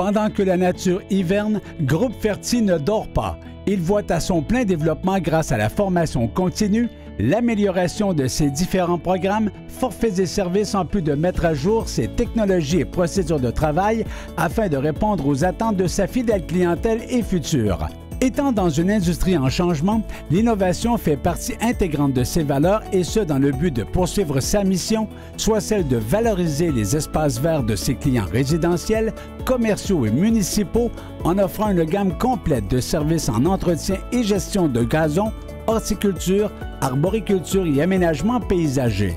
Pendant que la nature hiverne, Groupe Ferti ne dort pas. Il voit à son plein développement grâce à la formation continue, l'amélioration de ses différents programmes, forfaits et services en plus de mettre à jour ses technologies et procédures de travail afin de répondre aux attentes de sa fidèle clientèle et future. Étant dans une industrie en changement, l'innovation fait partie intégrante de ses valeurs et ce dans le but de poursuivre sa mission, soit celle de valoriser les espaces verts de ses clients résidentiels, commerciaux et municipaux en offrant une gamme complète de services en entretien et gestion de gazon, horticulture, arboriculture et aménagement paysager.